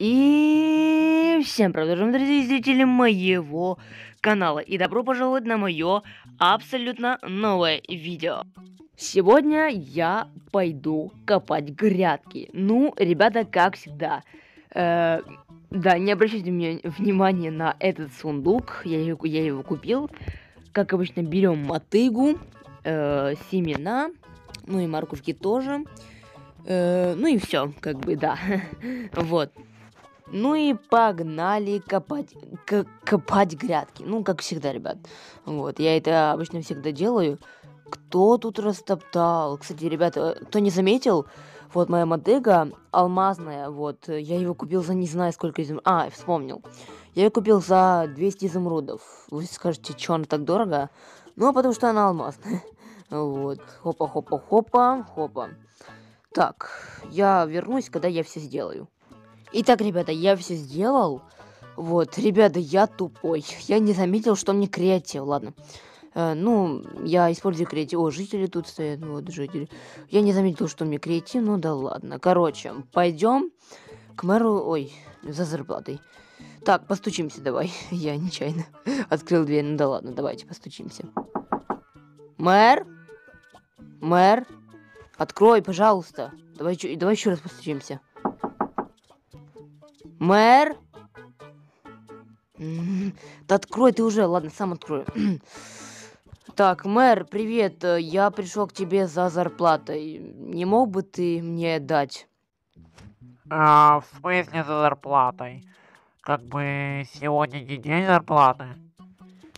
И всем привет, дорогие зрители моего канала. И добро пожаловать на мое абсолютно новое видео. Сегодня я пойду копать грядки. Ну, ребята, как всегда. Э, да, не обращайте мне внимания на этот сундук. Я его, я его купил. Как обычно, берем мотыгу, э, семена, ну и морковки тоже. Э, ну и все, как бы, да. вот. Ну и погнали копать, копать грядки. Ну, как всегда, ребят. Вот, я это обычно всегда делаю. Кто тут растоптал? Кстати, ребята, кто не заметил, вот моя мотыга алмазная, вот, я его купил за не знаю сколько изумрудов. А, вспомнил. Я ее купил за 200 изумрудов. Вы скажете, что она так дорого? Ну, потому что она алмазная. Вот, хопа-хопа-хопа, хопа. Так, я вернусь, когда я все сделаю. Итак, ребята, я все сделал. Вот, ребята, я тупой. Я не заметил, что мне креатив. Ладно. Э, ну, я использую креатив. О, жители тут стоят. Вот, жители. Я не заметил, что мне креатив. Ну да ладно. Короче, пойдем к мэру... Ой, за зарплатой. Так, постучимся давай. Я нечаянно открыл дверь. Ну да ладно, давайте постучимся. Мэр? Мэр? Открой, пожалуйста. Давай, давай еще раз постучимся. Мэр? Да открой ты уже, ладно, сам открою. Так, мэр, привет, я пришел к тебе за зарплатой. Не мог бы ты мне дать? А, в смысле за зарплатой? Как бы сегодня не день зарплаты?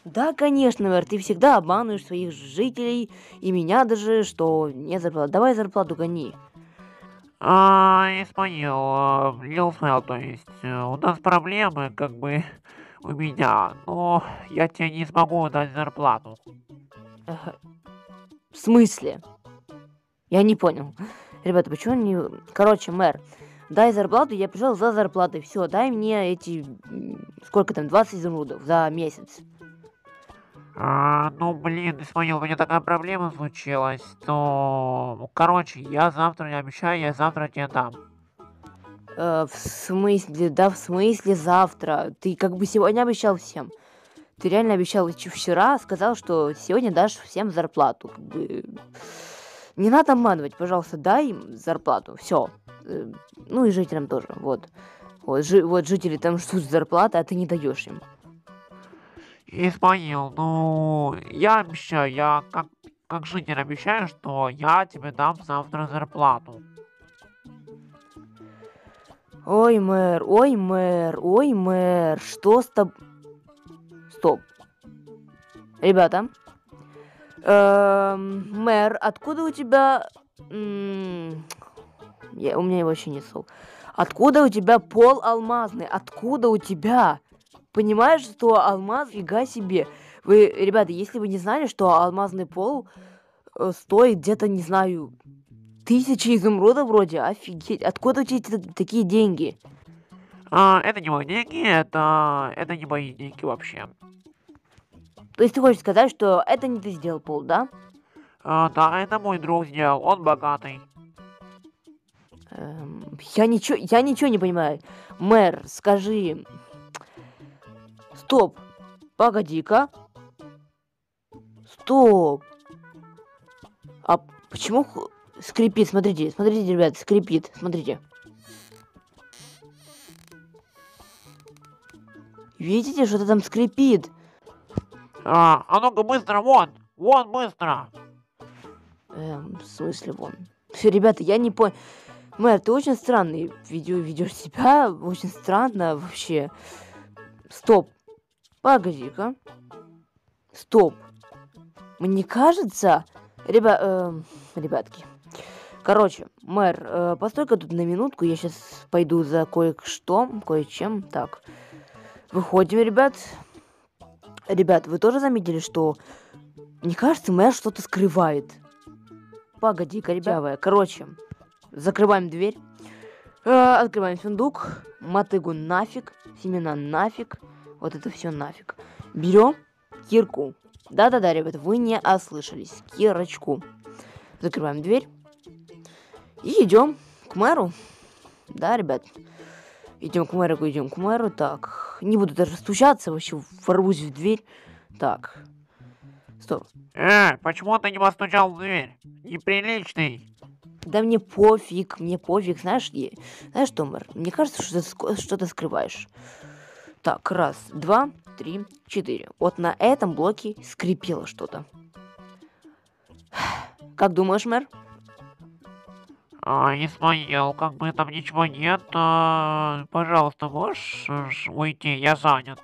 Да, конечно, мэр, ты всегда обманываешь своих жителей и меня даже, что нет зарплаты. Давай зарплату гони. А, Исмаил, Лилфел, то есть, э, у нас проблемы, как бы, у меня, но я тебе не смогу дать зарплату. В смысле? Я не понял. Ребята, почему не... Короче, мэр, дай зарплату, я пришел за зарплатой. Все, дай мне эти... Сколько там, 20 изумрудов за месяц. А, ну, блин, Исмаил, у меня такая проблема случилась, то... Короче, я завтра, не обещаю, я завтра тебе дам. Э, в смысле, да в смысле завтра? Ты как бы сегодня обещал всем. Ты реально обещал вчера, сказал, что сегодня дашь всем зарплату. Как бы... Не надо обманывать, пожалуйста, дай им зарплату. Все. Э, ну и жителям тоже. Вот. Вот, жи вот жители там ждут зарплаты, а ты не даешь им. Исмаил, ну, я обещаю, я как, как житель обещаю, что я тебе дам завтра зарплату. Ой, мэр, ой, мэр, ой, мэр, что с тобой... Стоп. Ребята. Эм, мэр, откуда у тебя... Я, у меня вообще не сол. Откуда у тебя пол алмазный? Откуда у тебя? Понимаешь, что алмаз, фига себе. Вы, ребята, если вы не знали, что алмазный пол э, стоит где-то, не знаю, тысячи изумрудов вроде, офигеть. Откуда у тебя такие деньги? А, это не мои деньги, это, это не мои деньги вообще. То есть ты хочешь сказать, что это не ты сделал пол, да? А, да, это мой друг сделал, он богатый. Эм, я ничего, я ничего не понимаю. Мэр, скажи, Стоп! Погоди-ка. Стоп! А почему скрипит? Смотрите, смотрите, ребят, скрипит. Смотрите. Видите, что-то там скрипит? А, а ну-ка быстро, вон! Вон, быстро! Эм, в смысле вон? Все, ребята, я не понял. Мэр, ты очень странный видео ведешь себя, очень странно вообще. Стоп, Погоди-ка. Стоп. Мне кажется... Ребя... Э, ребятки. Короче, мэр, э, постой-ка тут на минутку. Я сейчас пойду за кое-что, кое-чем. Так. Выходим, ребят. Ребят, вы тоже заметили, что... Мне кажется, мэр что-то скрывает. Погоди-ка, ребята. Короче, закрываем дверь. Э, открываем сундук. Мотыгу нафиг. Семена нафиг. Вот это все нафиг. Берем кирку. Да-да-да, ребят, вы не ослышались. Кирочку. Закрываем дверь. И идем к мэру. Да, ребят. Идем к мэру, идем к мэру. Так, не буду даже стучаться, вообще ворвусь в дверь. Так, стоп. Э, почему ты не постучал в дверь? Неприличный. Да мне пофиг, мне пофиг, знаешь, я, знаешь что, мэр, мне кажется, что ты что-то скрываешь. Так, раз, два, три, четыре. Вот на этом блоке скрипело что-то. Как думаешь, мэр? А, Исмаил, как бы там ничего нет, а, пожалуйста, можешь уйти, я занят.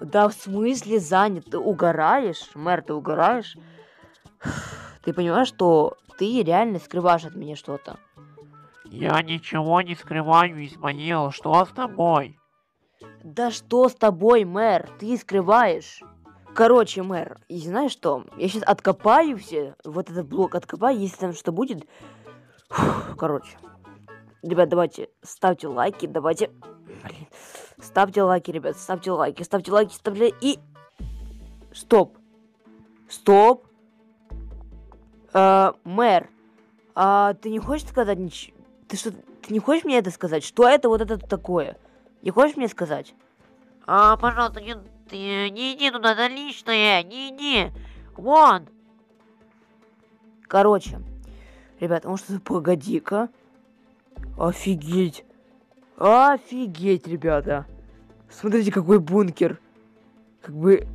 Да в смысле занят? Ты угораешь? Мэр, ты угораешь? Ты понимаешь, что ты реально скрываешь от меня что-то? Я ничего не скрываю, Исмаил. Что с тобой? Да что с тобой, мэр? Ты скрываешь. Короче, мэр, и знаешь что? Я сейчас откопаю все, вот этот блок откопаю, если там что будет. Короче. Ребят, давайте ставьте лайки, давайте... Блин. Ставьте лайки, ребят, ставьте лайки, ставьте лайки, ставьте... И... Стоп. Стоп. Э, мэр, а ты не хочешь сказать ничего? Ты что, ты не хочешь мне это сказать? Что это вот это такое? Не хочешь мне сказать? А, пожалуйста, не, не иди туда, это личное, не иди. Вон. Короче, ребят, может, погоди-ка. Офигеть. Офигеть, ребята. Смотрите, какой бункер. Как бы...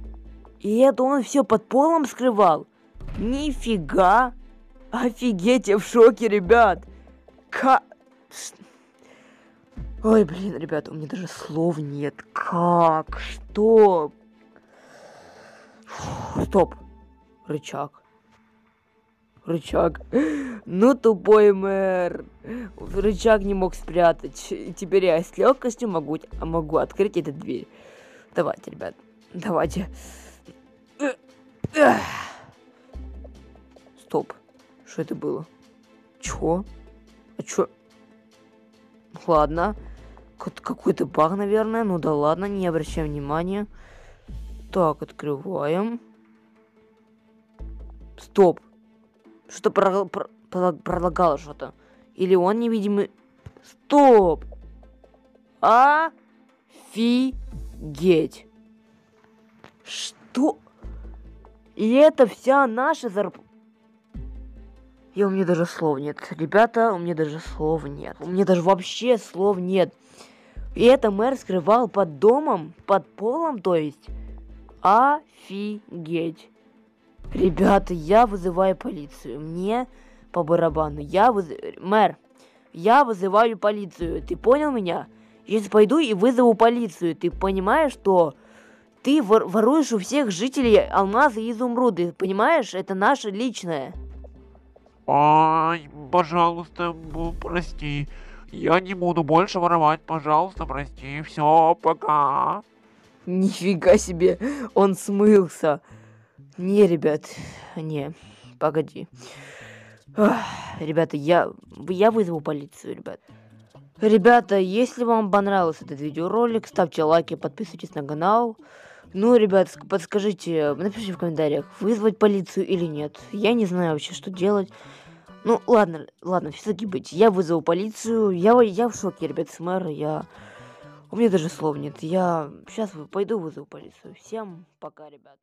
И это он все под полом скрывал. Нифига! Офигеть, я в шоке, ребят! Как... Ой, блин, ребята, у меня даже слов нет. Как? Что? Фу, стоп. Рычаг. Рычаг. Ну, тупой мэр. Рычаг не мог спрятать. И теперь я с легкостью могу, могу открыть эту дверь. Давайте, ребят. Давайте. Стоп. Что это было? Чё? А чё? Ладно. Какой-то баг, наверное. Ну да ладно, не обращаем внимания. Так, открываем. Стоп. Что-то про про пролагало что-то. Или он невидимый... Стоп! Офигеть! Что? И это вся наша зарплата. И у меня даже слов нет. Ребята, у меня даже слов нет. У меня даже вообще слов нет. И это мэр скрывал под домом, под полом, то есть. Офигеть. Ребята, я вызываю полицию. Мне по барабану. Я выз... Мэр, я вызываю полицию. Ты понял меня? Сейчас пойду и вызову полицию. Ты понимаешь, что ты вор воруешь у всех жителей алмазы и изумруды. Понимаешь? Это наше личное. Ай, пожалуйста, прости. Я не буду больше воровать, пожалуйста, прости. Все, пока. Нифига себе, он смылся. Не, ребят, не, погоди. Ах, ребята, я, я вызову полицию, ребят. Ребята, если вам понравился этот видеоролик, ставьте лайки, подписывайтесь на канал. Ну, ребят, подскажите, напишите в комментариях, вызвать полицию или нет. Я не знаю вообще, что делать. Ну, ладно, ладно, все-таки быть. Я вызову полицию. Я, я в шоке, ребят, с мэра. Я... У меня даже слов нет. Я сейчас пойду вызову полицию. Всем пока, ребят.